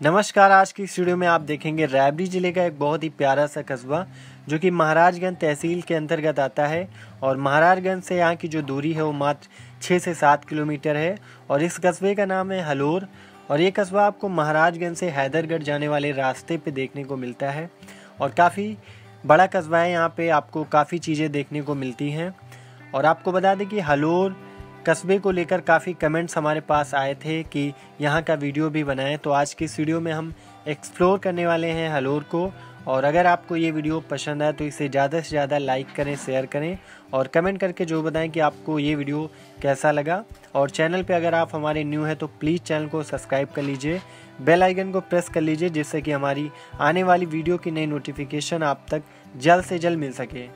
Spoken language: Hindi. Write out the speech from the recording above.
नमस्कार, आज की स्टूडियो में आप देखेंगे रायबरी ज़िले का एक बहुत ही प्यारा सा कस्बा, जो कि महाराजगंज तहसील के अंतर्गत आता है और महाराजगंज से यहाँ की जो दूरी है वो मात्र छः से सात किलोमीटर है और इस कस्बे का नाम है हलोर और ये कस्बा आपको महाराजगंज से हैदरगढ़ जाने वाले रास्ते पे देखने को मिलता है और काफ़ी बड़ा कस्बा है, यहाँ पे आपको काफ़ी चीज़ें देखने को मिलती हैं। और आपको बता दें कि हलोर कस्बे को लेकर काफ़ी कमेंट्स हमारे पास आए थे कि यहाँ का वीडियो भी बनाएँ। तो आज की इस वीडियो में हम एक्सप्लोर करने वाले हैं हलोर को। और अगर आपको ये वीडियो पसंद आए तो इसे ज़्यादा से ज़्यादा लाइक करें शेयर करें। और कमेंट करके जो बताएँ कि आपको ये वीडियो कैसा लगा। और चैनल पे अगर आप हमारे न्यू हैं तो प्लीज़ चैनल को सब्सक्राइब कर लीजिए। बेल आइकन को प्रेस कर लीजिए जिससे कि हमारी आने वाली वीडियो की नई नोटिफिकेशन आप तक जल्द से जल्द मिल सके।